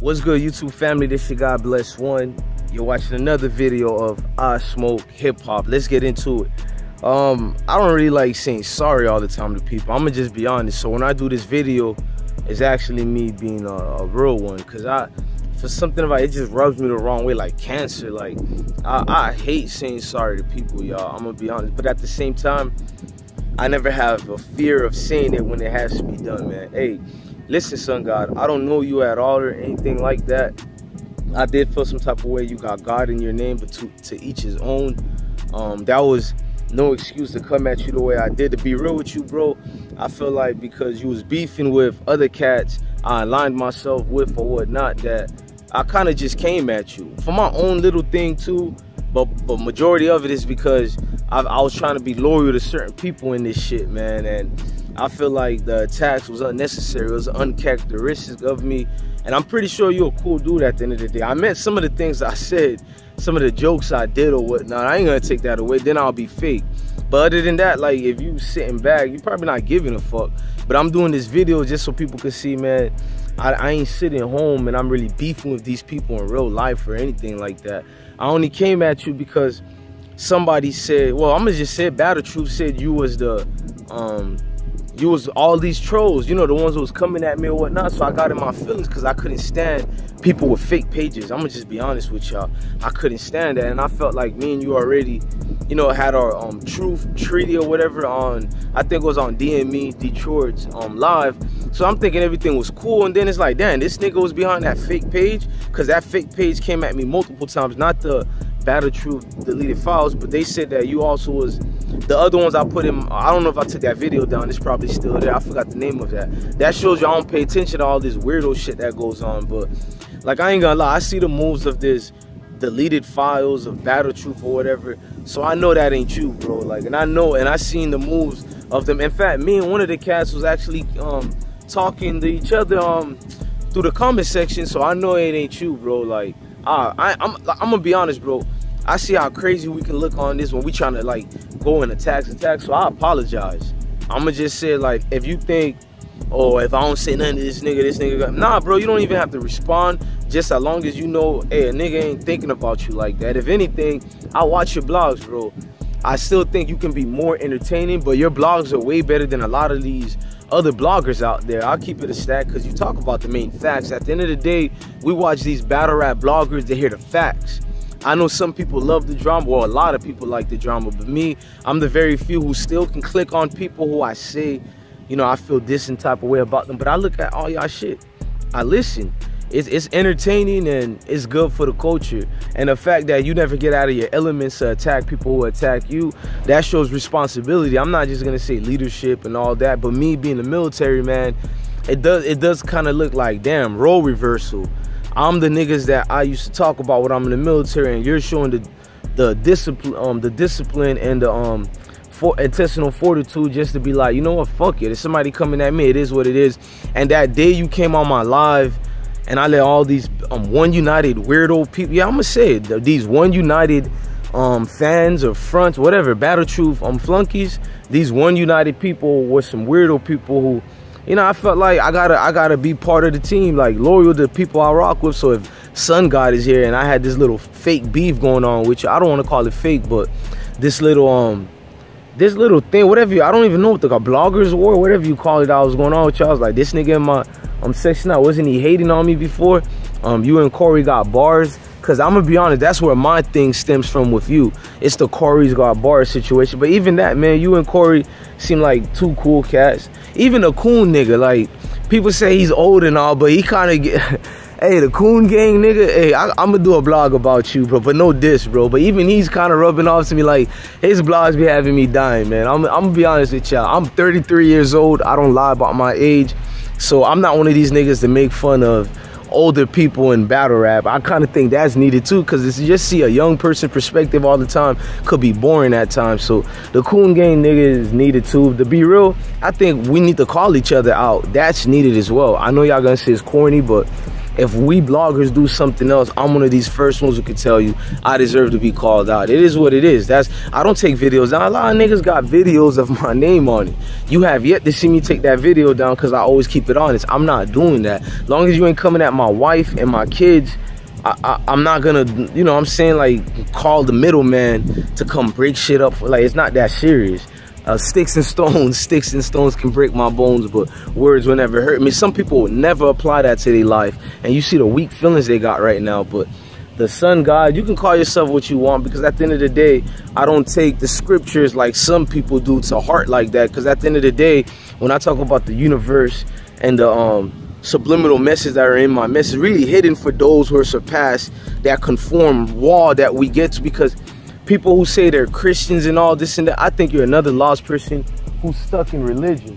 What's good, YouTube family? This your God Bless One. You're watching another video of I Smoke Hip Hop. Let's get into it. Um, I don't really like saying sorry all the time to people. I'm gonna just be honest. So when I do this video, it's actually me being a, a real one. Cause I, for something about it just rubs me the wrong way, like cancer. Like I, I hate saying sorry to people, y'all. I'm gonna be honest. But at the same time, I never have a fear of saying it when it has to be done, man. Hey, listen, Sun God, I don't know you at all or anything like that. I did feel some type of way. You got God in your name, but to, to each his own. Um, that was no excuse to come at you the way I did. To be real with you, bro, I feel like because you was beefing with other cats I aligned myself with or whatnot, that I kind of just came at you for my own little thing too. But but majority of it is because I, I was trying to be loyal to certain people in this shit, man, and I feel like the attacks was unnecessary. It was uncharacteristic of me, and I'm pretty sure you're a cool dude at the end of the day. I meant some of the things I said, some of the jokes I did or whatnot. I ain't gonna take that away. Then I'll be fake. But other than that, like if you sitting back, you probably not giving a fuck. But I'm doing this video just so people can see, man. I, I ain't sitting home and I'm really beefing with these people in real life or anything like that. I only came at you because somebody said, well, I'm gonna just say Battle Truth said you was the um you was all these trolls, you know, the ones who was coming at me or whatnot. So I got in my feelings because I couldn't stand people with fake pages. I'm gonna just be honest with y'all. I couldn't stand that, and I felt like me and you already, you know, had our um truth treaty or whatever on. I think it was on DME Detroit's um live. So I'm thinking everything was cool, and then it's like, damn, this nigga was behind that fake page because that fake page came at me multiple times, not the Battle Truth deleted files, but they said that you also was the other ones I put in. I don't know if I took that video down. It's probably still there. I forgot the name of that. That shows you I don't pay attention to all this weirdo shit that goes on. But like I ain't gonna lie, I see the moves of this deleted files of Battle Truth or whatever. So I know that ain't you, bro. Like, and I know, and I seen the moves of them. In fact, me and one of the cats was actually um talking to each other um through the comment section. So I know it ain't you, bro. Like. Uh, I, I'm, I'm gonna be honest, bro. I see how crazy we can look on this when we trying to like go in attacks, attack. So I apologize. I'm gonna just say like, if you think, oh, if I don't say nothing to this nigga, this nigga, nah, bro, you don't even have to respond. Just as long as you know, hey, a nigga ain't thinking about you like that. If anything, I watch your blogs, bro. I still think you can be more entertaining, but your blogs are way better than a lot of these other bloggers out there. I'll keep it a stack because you talk about the main facts. At the end of the day, we watch these battle rap bloggers to hear the facts. I know some people love the drama, or a lot of people like the drama, but me, I'm the very few who still can click on people who I say, you know, I feel this and type of way about them. But I look at all y'all shit. I listen it's, it's entertaining and it's good for the culture. And the fact that you never get out of your elements to attack people who attack you, that shows responsibility. I'm not just gonna say leadership and all that, but me being a military man, it does it does kind of look like damn role reversal. I'm the niggas that I used to talk about when I'm in the military, and you're showing the the discipline, um, the discipline and the um, for intestinal fortitude just to be like, you know what, fuck it. If somebody coming at me, it is what it is. And that day you came on my live and I let all these um, One United weirdo people, yeah, I'm gonna say it, these One United um, fans or fronts, whatever, Battle Truth um, flunkies, these One United people were some weirdo people who, you know, I felt like I gotta, I gotta be part of the team, like loyal to the people I rock with. So if Sun God is here and I had this little fake beef going on, which I don't want to call it fake, but this little um this little thing, whatever you, I don't even know what the bloggers or whatever you call it, I was going on with y'all. I was like, this nigga in my um section out, wasn't he hating on me before? Um, you and Corey got bars. Cause I'm gonna be honest, that's where my thing stems from with you. It's the Corey's got bars situation. But even that, man, you and Corey seem like two cool cats. Even a cool nigga, like people say he's old and all, but he kind of get. Hey, the Coon Gang nigga, hey, I, am gonna do a blog about you, bro, but no diss, bro. But even he's kind of rubbing off to me like his blogs be having me dying, man. I'm, I'm gonna be honest with y'all. I'm 33 years old. I don't lie about my age. So I'm not one of these niggas to make fun of older people in battle rap. I kind of think that's needed too, because it's just see a young person perspective all the time could be boring at times. So the Coon Gang nigga is needed too. To be real, I think we need to call each other out. That's needed as well. I know y'all gonna say it's corny, but if we bloggers do something else, I'm one of these first ones who can tell you I deserve to be called out. It is what it is. That's I don't take videos down. A lot of niggas got videos of my name on it. You have yet to see me take that video down because I always keep it honest. I'm not doing that. Long as you ain't coming at my wife and my kids, I I, am not gonna, you know, I'm saying like call the middleman to come break shit up. Like it's not that serious. Uh, sticks and stones, sticks and stones can break my bones, but words will never hurt me. Some people will never apply that to their life, and you see the weak feelings they got right now. But the sun god, you can call yourself what you want, because at the end of the day, I don't take the scriptures like some people do to heart like that. Because at the end of the day, when I talk about the universe and the um subliminal messages that are in my message really hidden for those who are surpassed that conform wall that we get to because people who say they're Christians and all this and that, I think you're another lost person who's stuck in religion.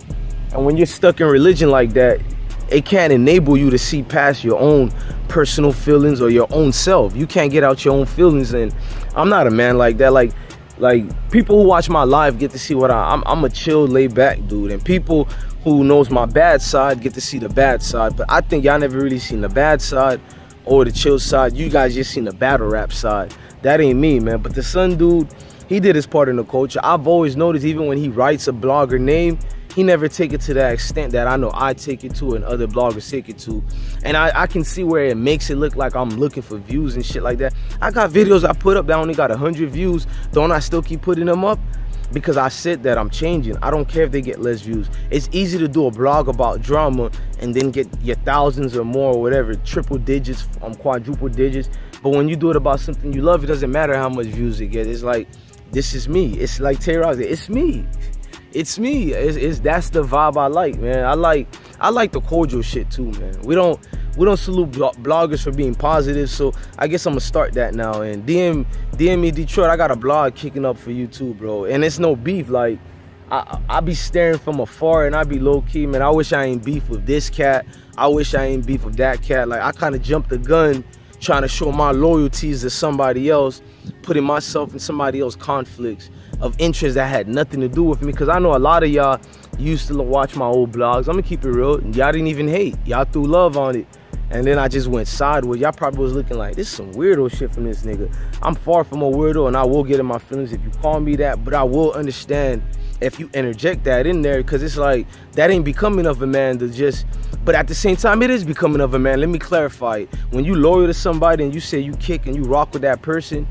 And when you're stuck in religion like that, it can't enable you to see past your own personal feelings or your own self. You can't get out your own feelings. And I'm not a man like that. Like, like people who watch my live get to see what I, I'm, I'm a chill, laid back dude. And people who knows my bad side get to see the bad side. But I think y'all never really seen the bad side or the chill side. You guys just seen the battle rap side. That ain't me, man. But the Sun dude, he did his part in the culture. I've always noticed even when he writes a blogger name, he never take it to that extent that I know I take it to and other bloggers take it to. And I, I can see where it makes it look like I'm looking for views and shit like that. I got videos I put up that only got 100 views. Don't I still keep putting them up? because I said that I'm changing. I don't care if they get less views. It's easy to do a blog about drama and then get your thousands or more or whatever, triple digits, um, quadruple digits. But when you do it about something you love, it doesn't matter how much views it gets. It's like, this is me. It's like Terry it's me. It's me. It's, it's that's the vibe I like, man. I like I like the cordial shit too, man. We don't we don't salute bloggers for being positive. So I guess I'm gonna start that now. And DM DM me Detroit. I got a blog kicking up for you too, bro. And it's no beef. Like I I be staring from afar and I be low key, man. I wish I ain't beef with this cat. I wish I ain't beef with that cat. Like I kind of jumped the gun trying to show my loyalties to somebody else, putting myself in somebody else's conflicts of interest that had nothing to do with me. Cause I know a lot of y'all used to watch my old blogs. I'm gonna keep it real. Y'all didn't even hate. Y'all threw love on it. And then I just went sideways. Y'all probably was looking like, this is some weirdo shit from this nigga. I'm far from a weirdo and I will get in my feelings if you call me that, but I will understand if you interject that in there because it's like, that ain't becoming of a man to just, but at the same time, it is becoming of a man. Let me clarify it. When you loyal to somebody and you say you kick and you rock with that person,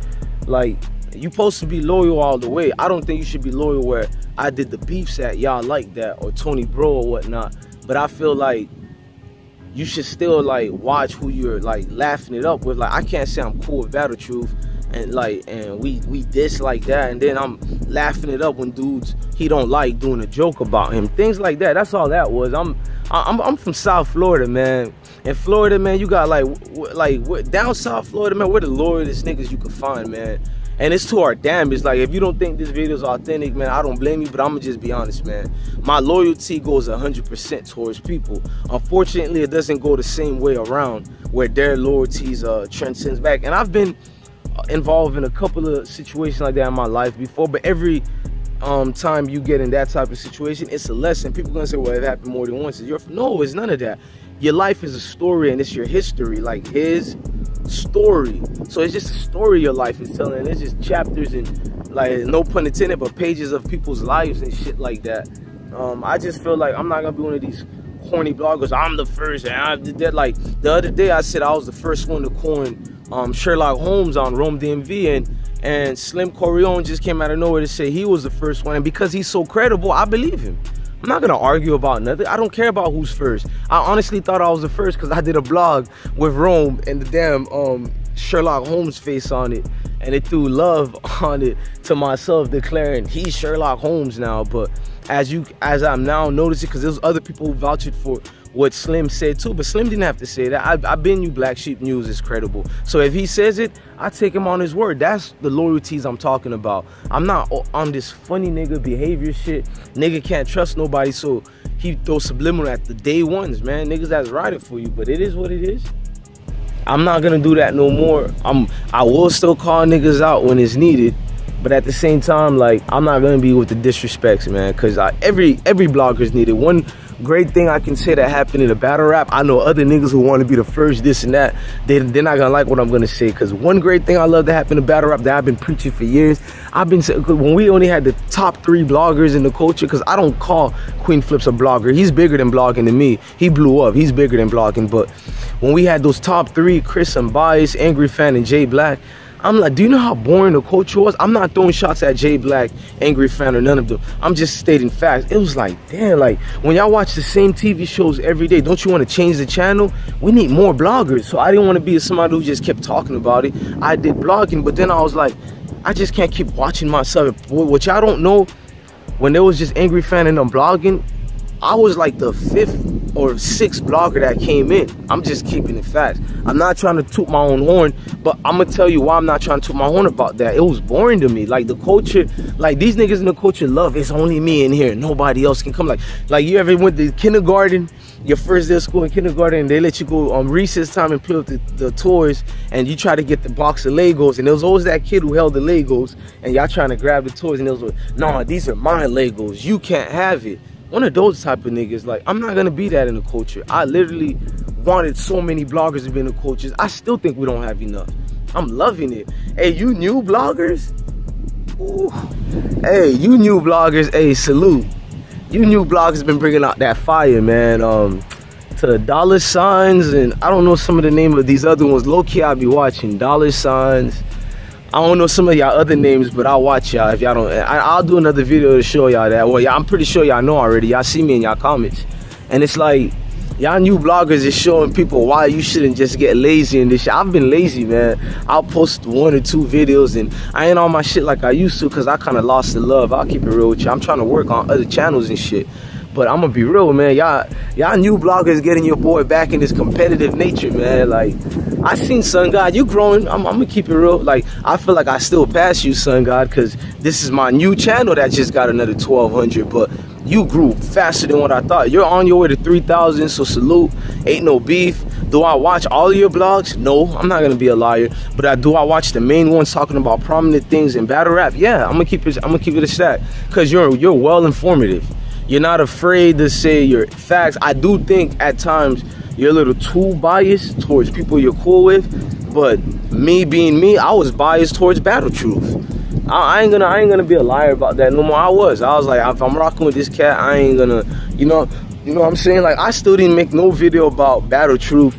like, you supposed to be loyal all the way. I don't think you should be loyal where I did the beefs at y'all like that or Tony Bro or whatnot. But I feel like you should still like watch who you're like laughing it up with. Like I can't say I'm cool with Battle Truth and like and we we dislike that and then I'm laughing it up when dudes he don't like doing a joke about him. Things like that. That's all that was. I'm I'm I'm from South Florida, man. In Florida, man, you got like like down South Florida, man. We're the loyalest niggas you can find, man and it's to our damage. Like if you don't think this video is authentic, man, I don't blame you, but I'm gonna just be honest, man. My loyalty goes 100% towards people. Unfortunately, it doesn't go the same way around where their loyalties uh, transcends back. And I've been involved in a couple of situations like that in my life before, but every um, time you get in that type of situation, it's a lesson. People gonna say, well, it happened more than once. It's no, it's none of that. Your life is a story and it's your history. Like his story. So it's just a story your life is telling. It's just chapters and like no pun intended, but pages of people's lives and shit like that. Um, I just feel like I'm not gonna be one of these corny bloggers. I'm the first, and I did that. Like the other day, I said I was the first one to coin um, Sherlock Holmes on Rome DMV, and and Slim Corione just came out of nowhere to say he was the first one, and because he's so credible, I believe him. I'm not gonna argue about nothing. I don't care about who's first. I honestly thought I was the first because I did a blog with Rome and the damn um, Sherlock Holmes face on it, and it threw love on it to myself, declaring he's Sherlock Holmes now. But as you, as I'm now noticing, because there's other people who vouched for what Slim said too, but Slim didn't have to say that. I, have been you Black Sheep News is credible. So if he says it, I take him on his word. That's the loyalties I'm talking about. I'm not oh, on this funny nigga behavior shit. Nigga can't trust nobody, so he throws subliminal at the day ones, man. Niggas that's riding for you, but it is what it is. I'm not gonna do that no more. I'm I will still call niggas out when it's needed, but at the same time, like I'm not gonna be with the disrespects, man. Cause I, every every blogger's needed. One great thing I can say that happened in the battle rap. I know other niggas who want to be the first, this and that. They, they're not gonna like what I'm gonna say. Cause one great thing I love that happened in a battle rap that I've been preaching for years. I've been when we only had the top three bloggers in the culture. Cause I don't call Queenzflip a blogger. He's bigger than blogging than me. He blew up. He's bigger than blogging. But when we had those top three, Chris and Unbiased, Angry Fan, and Jay Blac, I'm like, do you know how boring the culture was? I'm not throwing shots at Jay Blac, Angry Fan, or none of them. I'm just stating facts. It was like, damn, like when y'all watch the same TV shows every day, don't you want to change the channel? We need more bloggers. So I didn't want to be somebody who just kept talking about it. I did blogging, but then I was like, I just can't keep watching myself. What y'all don't know, when there was just Angry Fan and I'm blogging, I was like the fifth or sixth blogger that came in. I'm just keeping it fast. I'm not trying to toot my own horn, but I'm gonna tell you why I'm not trying to toot my horn about that. It was boring to me. Like the culture, like these niggas in the culture love it's only me in here. Nobody else can come. Like, like you ever went to kindergarten, your first day of school in kindergarten, and they let you go on recess time and play with the, the toys, and you try to get the box of Legos, and there was always that kid who held the Legos, and y'all trying to grab the toys, and it was like, nah, these are my Legos. You can't have it one of those type of niggas. Like, I'm not gonna be that in the culture. I literally wanted so many bloggers to be in the cultures. I still think we don't have enough. I'm loving it. Hey, you new bloggers? Ooh. Hey, you new bloggers, hey, salute. You new bloggers been bringing out that fire, man. Um, to dollar signs and I don't know some of the name of these other ones. Low key, I'll be watching dollar signs. I don't know some of y'all other names, but I'll watch y'all if y'all don't. I, will do another video to show y'all that. Well, I'm pretty sure y'all know already. Y'all see me in y'all comments. And it's like, y'all new bloggers is showing people why you shouldn't just get lazy in this shit. I've been lazy, man. I'll post one or two videos and I ain't on my shit like I used to because I kind of lost the love. I'll keep it real with you. I'm trying to work on other channels and shit. But I'm gonna be real, man. Y'all, y'all new bloggers getting your boy back in this competitive nature, man. Like, I seen Sun God, you growing. I'm, I'm, gonna keep it real. Like, I feel like I still pass you, Sun God, because this is my new channel that just got another 1,200. But you grew faster than what I thought. You're on your way to 3,000, so salute. Ain't no beef. Do I watch all of your blogs? No, I'm not gonna be a liar. But I do I watch the main ones talking about prominent things in battle rap? Yeah, I'm gonna keep it. I'm gonna keep it a stack because you're you're well informative. You're not afraid to say your facts. I do think at times you're a little too biased towards people you're cool with, but me being me, I was biased towards Battle Truth. I, I, ain't gonna I ain't gonna be a liar about that no more. I was. I was like, if I'm rocking with this cat, I ain't gonna, you know, you know what I'm saying? Like I still didn't make no video about Battle Truth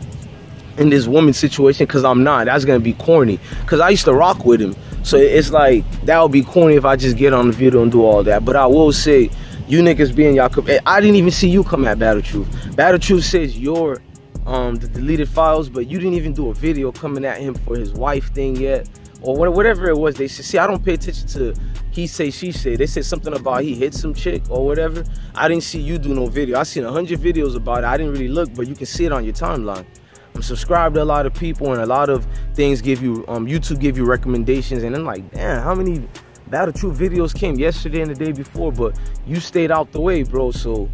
in this woman situation because I'm not. That's gonna be corny. Cause I used to rock with him. So it's like that would be corny if I just get on the video and do all that. But I will say you niggas being y'all I didn't even see you come at Battle Truth. Battle Truth says you're um, the deleted files, but you didn't even do a video coming at him for his wife thing yet, or whatever it was. They said, see, I don't pay attention to he say, she say. They said something about he hit some chick or whatever. I didn't see you do no video. I seen a hundred videos about it. I didn't really look, but you can see it on your timeline. I'm subscribed to a lot of people, and a lot of things give you um, YouTube give you recommendations, and I'm like, damn, how many Battle Truth videos came yesterday and the day before, but you stayed out the way, bro. So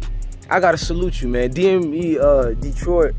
I gotta salute you, man. DME uh, Detroit,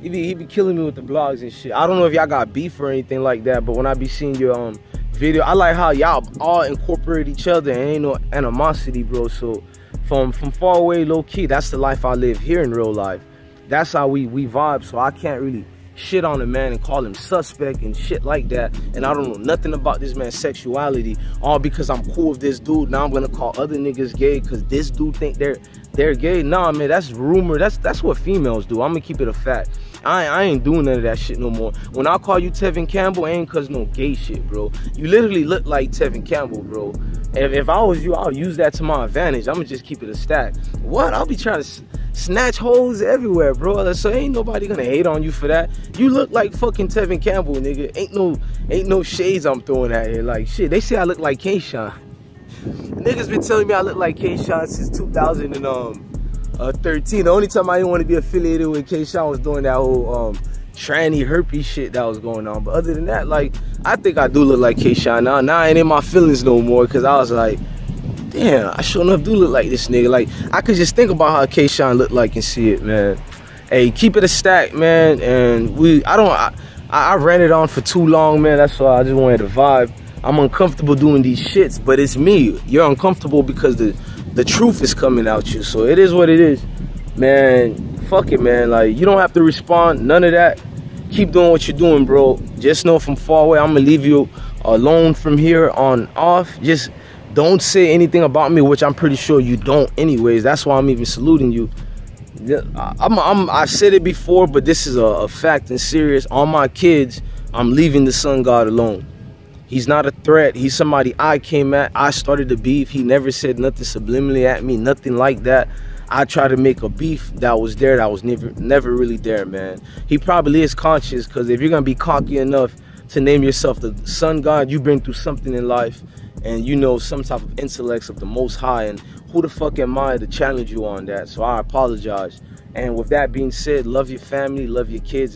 he be, he be killing me with the blogs and shit. I don't know if y'all got beef or anything like that, but when I be seeing your um video, I like how y'all all incorporate each other and ain't no animosity, bro. So from from far away, low key, that's the life I live here in real life. That's how we we vibe. So I can't really shit on a man and call him suspect and shit like that. And I don't know nothing about this man's sexuality. All because I'm cool with this dude. Now I'm gonna call other niggas gay because this dude think they're they're gay. Nah, man, that's rumor. That's that's what females do. I'm gonna keep it a fact. I, I ain't doing none of that shit no more. When I call you Tevin Campbell, ain't cause no gay shit, bro. You literally look like Tevin Campbell, bro. If, if I was you, I'll use that to my advantage. I'm gonna just keep it a stack. What? I'll be trying to snatch holes everywhere, bro. So ain't nobody gonna hate on you for that. You look like fucking Tevin Campbell, nigga. Ain't no ain't no shades I'm throwing at you. Like shit, they say I look like K-Shine. Niggas been telling me I look like K-Shine since 2013. Um, uh, the only time I didn't want to be affiliated with K-Shine was doing that whole um, tranny herpes shit that was going on. But other than that, like, I think I do look like K-Shine now. Now I ain't in my feelings no more because I was like, damn, I sure enough do look like this nigga. Like, I could just think about how K-Shine look like and see it, man. Hey, keep it a stack, man. And we, I don't, I, I ran it on for too long, man. That's why I just wanted to vibe. I'm uncomfortable doing these shits, but it's me. You're uncomfortable because the the truth is coming out you. So it is what it is. man, fuck it, man. Like, you don't have to respond, none of that. Keep doing what you're doing, bro. Just know from far away, I'm gonna leave you alone from here on off. Just don't say anything about me, which I'm pretty sure you don't anyways. That's why I'm even saluting you. I'm, I'm, i said it before, but this is a, a fact and serious. On my kids, I'm leaving the sun god alone. He's not a threat. He's somebody I came at. I started the beef. He never said nothing subliminally at me, nothing like that. I try to make a beef that was there that was never never really there, man. He probably is conscious because if you're gonna be cocky enough to name yourself the sun god, you've been through something in life and you know some type of intellects of the most high and who the fuck am I to challenge you on that? So I apologize. And with that being said, love your family, love your kids.